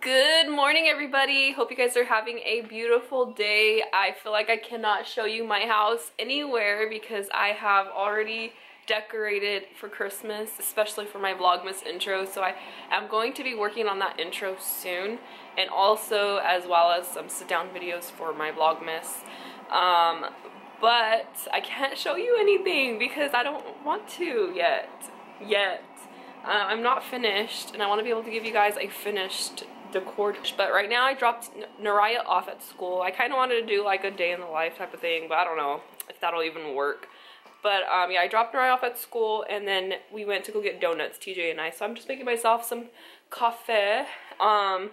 Good morning, everybody. Hope you guys are having a beautiful day. I feel like I cannot show you my house anywhere because I have already decorated for Christmas, especially for my Vlogmas intro. So I am going to be working on that intro soon and also as well as some sit down videos for my Vlogmas. Um, but I can't show you anything because I don't want to yet. Yet. Uh, I'm not finished and I want to be able to give you guys a finished decor. But right now I dropped Naraya off at school. I kind of wanted to do like a day in the life type of thing, but I don't know if that'll even work. But um, yeah, I dropped Naraya off at school and then we went to go get donuts, TJ and I. So I'm just making myself some coffee. Um,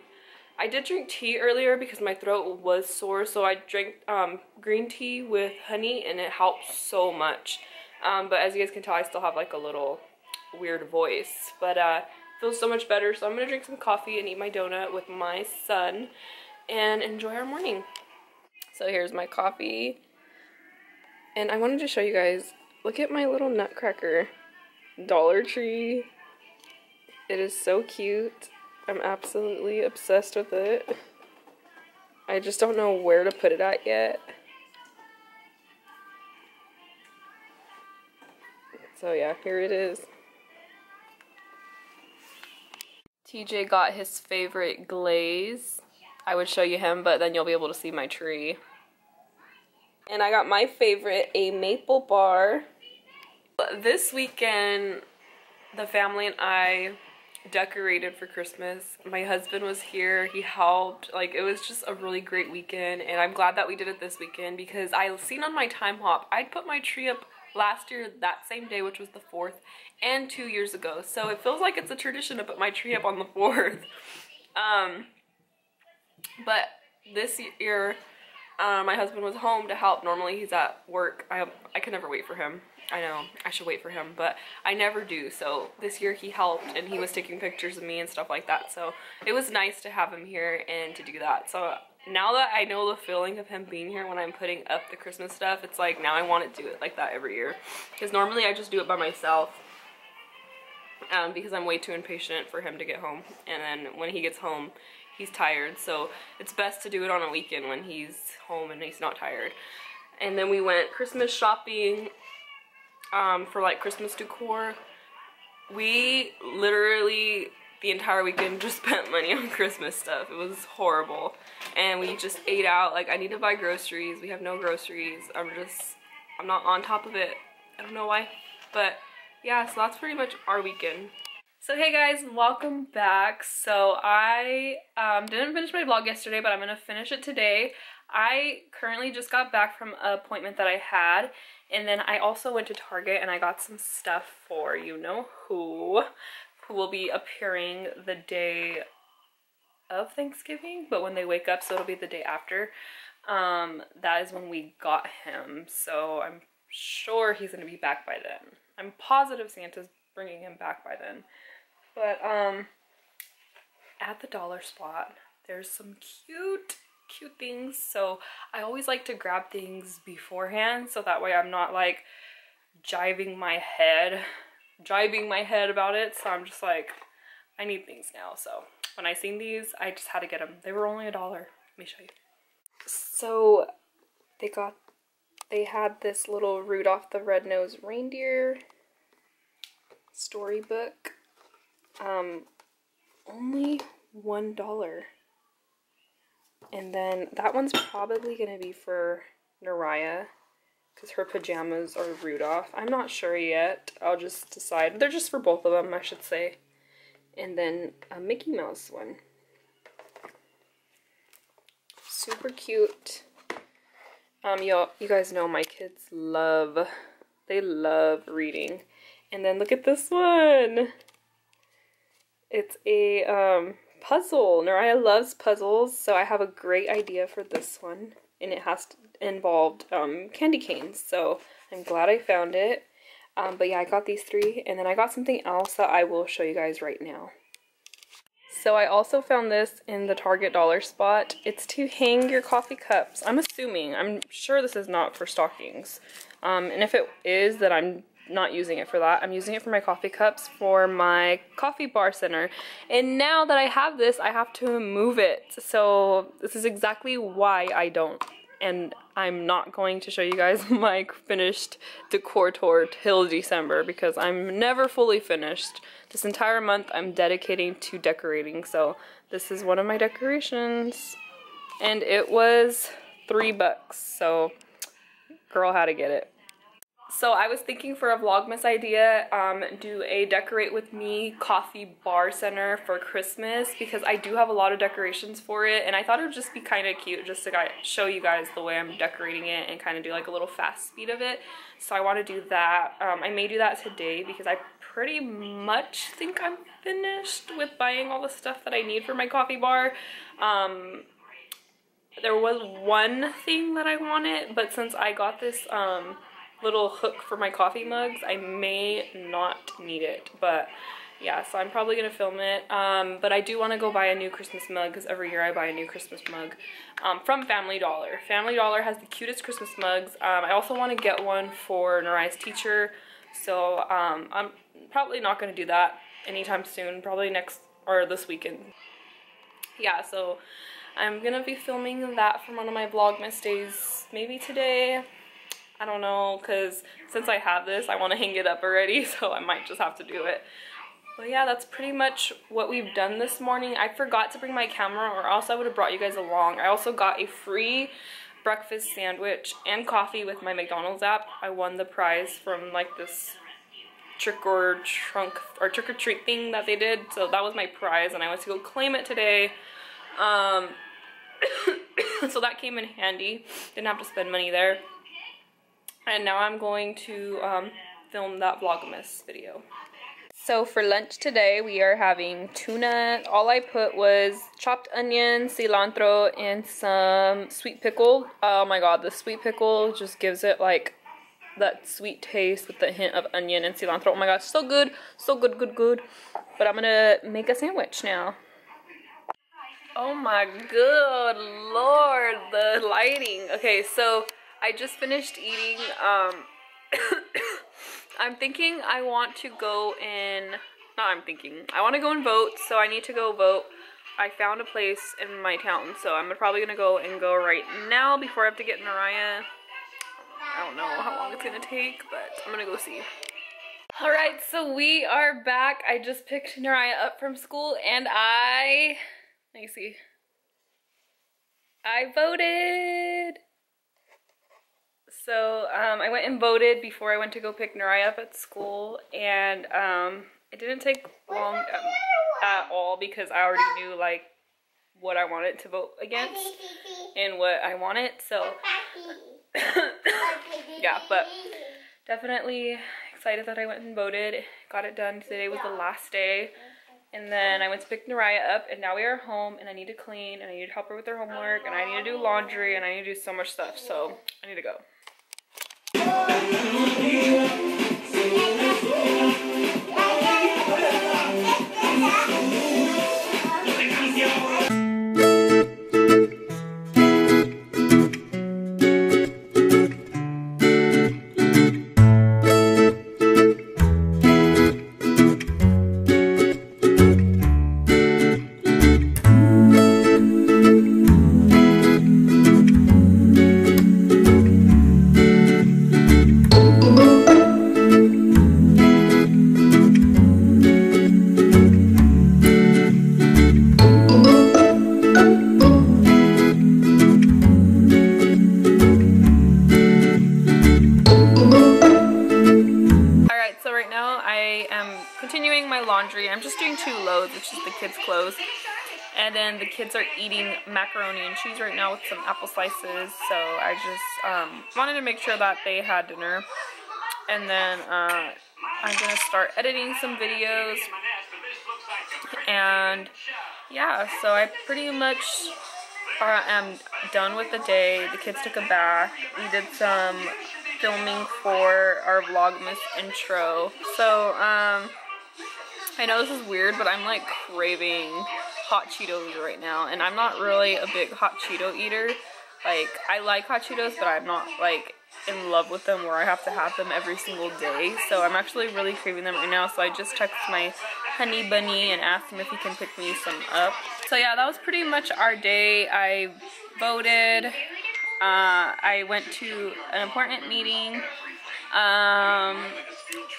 I did drink tea earlier because my throat was sore. So I drank um, green tea with honey and it helped so much. Um, but as you guys can tell, I still have like a little weird voice. But uh, feels so much better. So I'm to drink some coffee and eat my donut with my son and enjoy our morning. So here's my coffee. And I wanted to show you guys, look at my little nutcracker. Dollar Tree. It is so cute. I'm absolutely obsessed with it. I just don't know where to put it at yet. So yeah, here it is. TJ got his favorite glaze. I would show you him, but then you'll be able to see my tree. And I got my favorite, a maple bar. This weekend, the family and I decorated for Christmas. My husband was here. He helped. Like, it was just a really great weekend. And I'm glad that we did it this weekend because I seen on my Timehop, I'd put my tree up last year that same day, which was the 4th, and two years ago. So it feels like it's a tradition to put my tree up on the 4th. Um, but this year, uh, my husband was home to help. Normally he's at work. I, I can never wait for him. I know, I should wait for him, but I never do. So this year he helped and he was taking pictures of me and stuff like that. So it was nice to have him here and to do that. So now that I know the feeling of him being here when I'm putting up the Christmas stuff, it's like now I want to do it like that every year. Because normally I just do it by myself um, because I'm way too impatient for him to get home. And then when he gets home, he's tired. So it's best to do it on a weekend when he's home and he's not tired. And then we went Christmas shopping um, for like Christmas decor. We literally the entire weekend just spent money on Christmas stuff. It was horrible. And we just ate out. Like I need to buy groceries. We have no groceries. I'm just, I'm not on top of it. I don't know why. But yeah, so that's pretty much our weekend. So hey guys, welcome back. So I um, didn't finish my vlog yesterday, but I'm going to finish it today. I currently just got back from an appointment that I had and then I also went to Target and I got some stuff for you know who, who will be appearing the day of Thanksgiving, but when they wake up, so it'll be the day after. Um, that is when we got him, so I'm sure he's gonna be back by then. I'm positive Santa's bringing him back by then. But um, at the dollar spot, there's some cute cute things. So I always like to grab things beforehand so that way I'm not like jiving my head, jibing my head about it. So I'm just like, I need things now. So when I seen these, I just had to get them. They were only a dollar. Let me show you. So they got, they had this little Rudolph the Red-Nosed Reindeer storybook. Um, only one dollar. And then that one's probably to be for Naraya because her pajamas are Rudolph. I'm not sure yet. I'll just decide. They're just for both of them, I should say. And then a Mickey Mouse one. Super cute. Um, y'all, you guys know my kids love, they love reading. And then look at this one. It's a um, puzzle. Naraya loves puzzles, so I have a great idea for this one. And it has involved um, candy canes, so I'm glad I found it. Um, but yeah, I got these three, and then I got something else that I will show you guys right now. So I also found this in the Target dollar spot. It's to hang your coffee cups. I'm assuming, I'm sure this is not for stockings. Um, and if it is, then I'm not using it for that. I'm using it for my coffee cups for my coffee bar center. And now that I have this, I have to move it. So this is exactly why I don't. And I'm not going to show you guys my finished decor tour till December because I'm never fully finished. This entire month I'm dedicating to decorating. So this is one of my decorations. And it was three bucks. So girl had to get it. So I was thinking for a Vlogmas idea, um, do a decorate with me coffee bar center for Christmas because I do have a lot of decorations for it and I thought it would just be kind of cute just to show you guys the way I'm decorating it and kind of do like a little fast speed of it. So I want to do that. Um, I may do that today because I pretty much think I'm finished with buying all the stuff that I need for my coffee bar. Um, there was one thing that I wanted, but since I got this um, little hook for my coffee mugs. I may not need it, but yeah, so I'm probably going to film it. Um, but I do want to go buy a new Christmas mug because every year I buy a new Christmas mug um, from Family Dollar. Family Dollar has the cutest Christmas mugs. Um, I also want to get one for Naraya's teacher, so um, I'm probably not going to do that anytime soon, probably next or this weekend. Yeah, so I'm going to be filming that from one of my Vlogmas days, maybe today. I don't know, because since I have this, I want to hang it up already, so I might just have to do it. But yeah, that's pretty much what we've done this morning. I forgot to bring my camera, or else I would have brought you guys along. I also got a free breakfast sandwich and coffee with my McDonald's app. I won the prize from like this trick or trunk or trick or treat thing that they did. So that was my prize and I went to go claim it today. Um, so that came in handy. Didn't have to spend money there. And now I'm going to um, film that Vlogmas video. So for lunch today, we are having tuna. All I put was chopped onion, cilantro, and some sweet pickle. Oh my god, the sweet pickle just gives it like that sweet taste with the hint of onion and cilantro. Oh my god, so good. So good, good, good. But I'm gonna make a sandwich now. Oh my good lord, the lighting. Okay, so I just finished eating. Um, I'm thinking I want to go in. Not I'm thinking. I want to go and vote, so I need to go vote. I found a place in my town, so I'm probably gonna go and go right now before I have to get Naraya. I don't know how long it's gonna take, but I'm gonna go see. Alright, so we are back. I just picked Naraya up from school and I, let me see. I voted. So um, I went and voted before I went to go pick Naraya up at school, and um, it didn't take long um, at all because I already knew like what I wanted to vote against and what I wanted. So yeah, but definitely excited that I went and voted. Got it done. Today was the last day. And then I went to pick Naraya up, and now we are home, and I need to clean, and I need to help her with her homework, and I need to do laundry, and I need to do so much stuff, so I need to go. Oh, And then the kids are eating macaroni and cheese right now with some apple slices. So I just um, wanted to make sure that they had dinner. And then uh, I'm going to start editing some videos. And yeah, so I pretty much uh, am done with the day. The kids took a bath. We did some filming for our Vlogmas intro. So, um, I know this is weird, but I'm like craving hot Cheetos right now. And I'm not really a big hot Cheeto eater. Like, I like hot Cheetos, but I'm not, like, in love with them where I have to have them every single day. So I'm actually really craving them right now. So I just texted my honey bunny and asked him if he can pick me some up. So yeah, that was pretty much our day. I voted. Uh, I went to an important meeting. Um,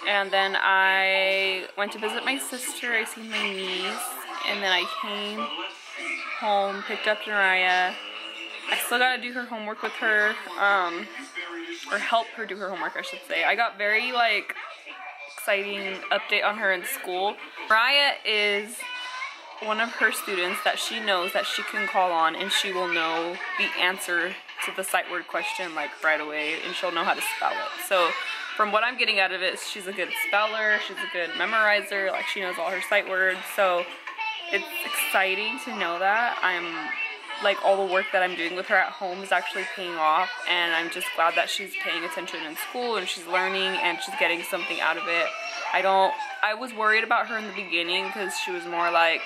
and then I went to visit my sister. I seen my niece. And then I came home, picked up Naraya. I still gotta do her homework with her. Um, or help her do her homework, I should say. I got very, like, exciting update on her in school. Mariah is one of her students that she knows that she can call on and she will know the answer to the sight word question like right away and she'll know how to spell it. So from what I'm getting out of it, she's a good speller, she's a good memorizer, like she knows all her sight words. So it's exciting to know that. I'm like all the work that I'm doing with her at home is actually paying off and I'm just glad that she's paying attention in school and she's learning and she's getting something out of it. I don't, I was worried about her in the beginning because she was more like,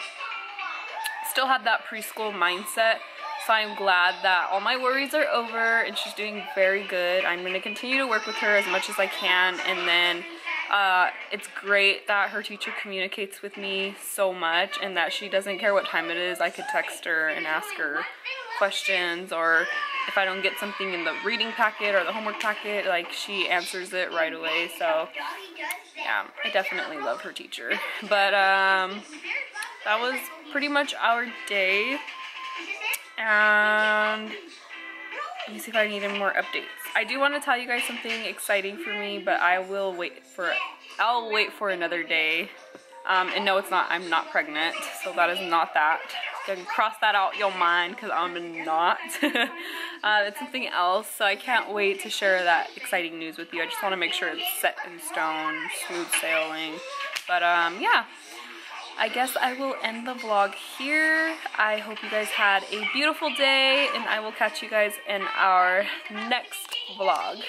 still had that preschool mindset. So I'm glad that all my worries are over and she's doing very good. I'm going to continue to work with her as much as I can and then uh, it's great that her teacher communicates with me so much and that she doesn't care what time it is. I could text her and ask her questions or if I don't get something in the reading packet or the homework packet, like she answers it right away. So yeah, I definitely love her teacher. But um, that was pretty much our day. And let me see if I need any more updates. I do want to tell you guys something exciting for me, but I will wait for. I'll wait for another day. Um, and no, it's not. I'm not pregnant, so that is not that. You can cross that out your mind because I'm not. uh, it's something else, so I can't wait to share that exciting news with you. I just want to make sure it's set in stone, smooth sailing. But um, yeah. I guess I will end the vlog here. I hope you guys had a beautiful day and I will catch you guys in our next vlog.